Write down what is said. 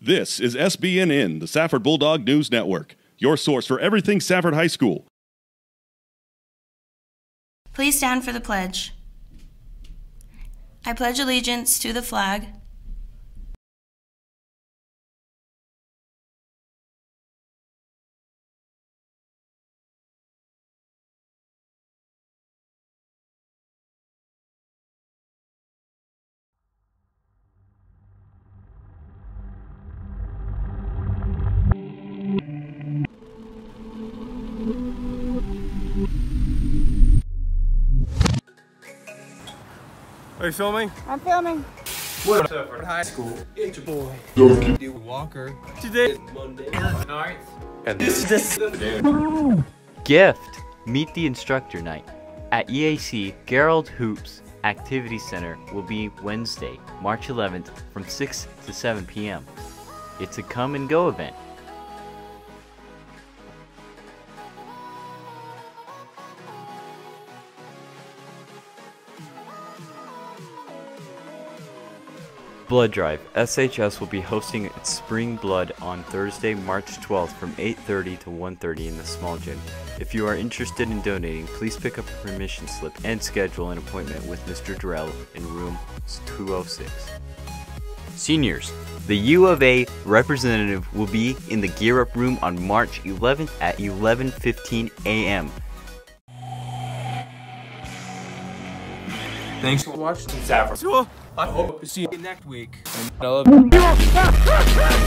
This is SBNN, the Safford Bulldog News Network, your source for everything Safford High School. Please stand for the pledge. I pledge allegiance to the flag Are you filming? I'm filming. What's up for high school? It's your boy. Walker. Today is Monday. Night. And this is the Gift! Meet the Instructor Night. At EAC Gerald Hoops Activity Center will be Wednesday, March 11th from 6 to 7 p.m. It's a come and go event. Blood Drive. SHS will be hosting its Spring Blood on Thursday, March 12th from 8.30 to 1.30 in the small gym. If you are interested in donating, please pick up a permission slip and schedule an appointment with Mr. Durrell in room 206. Seniors, the U of A representative will be in the Gear Up room on March 11th at 11:15 a.m. Thanks for watching Safford. I hope to see you next week. And I love you.